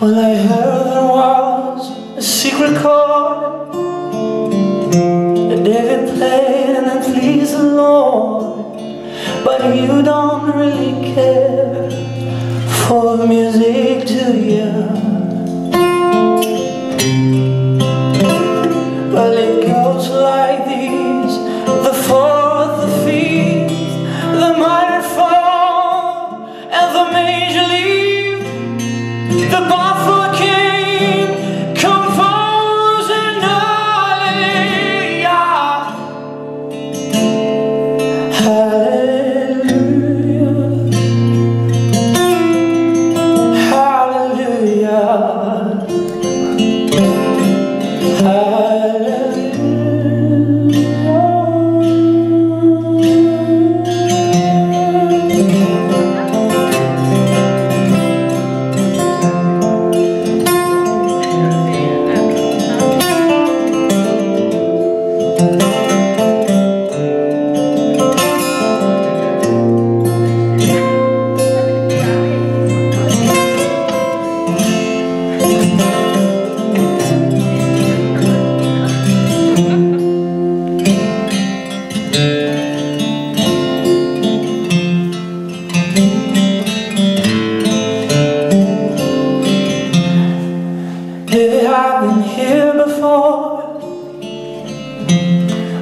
Well, I heard there was a secret chord That David played and it pleased the Lord But you don't really care for music, do you? Well, it goes like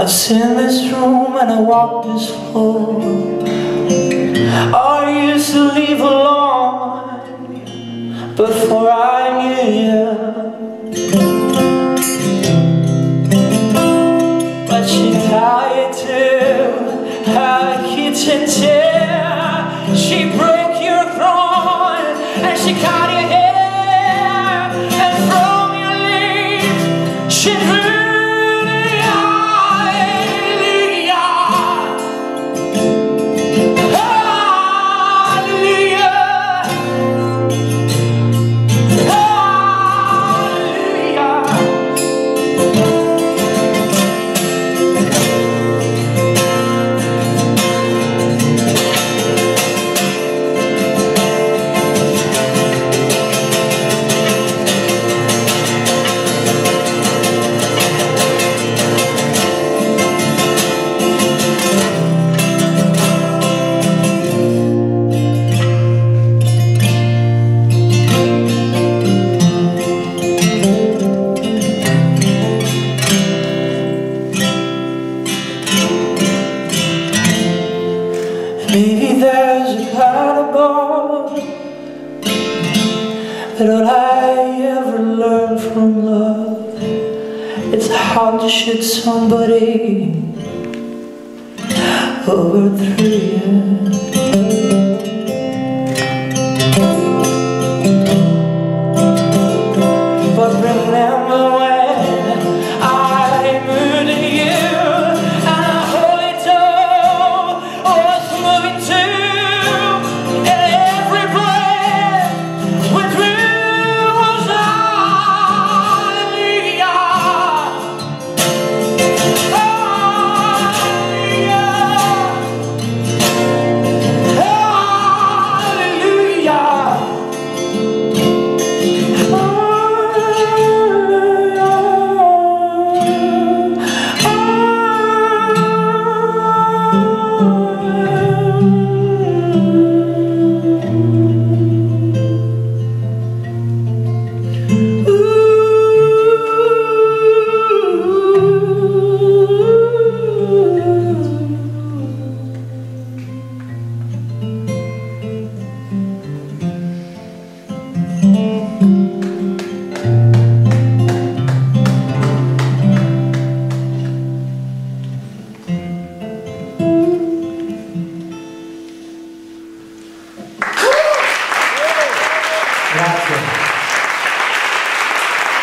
I've seen this room and I walked this floor. I used to leave alone Before I knew you. But she tied to her kitchen chair Maybe there's a of God That all I ever learned from love. It's how to shoot somebody over three you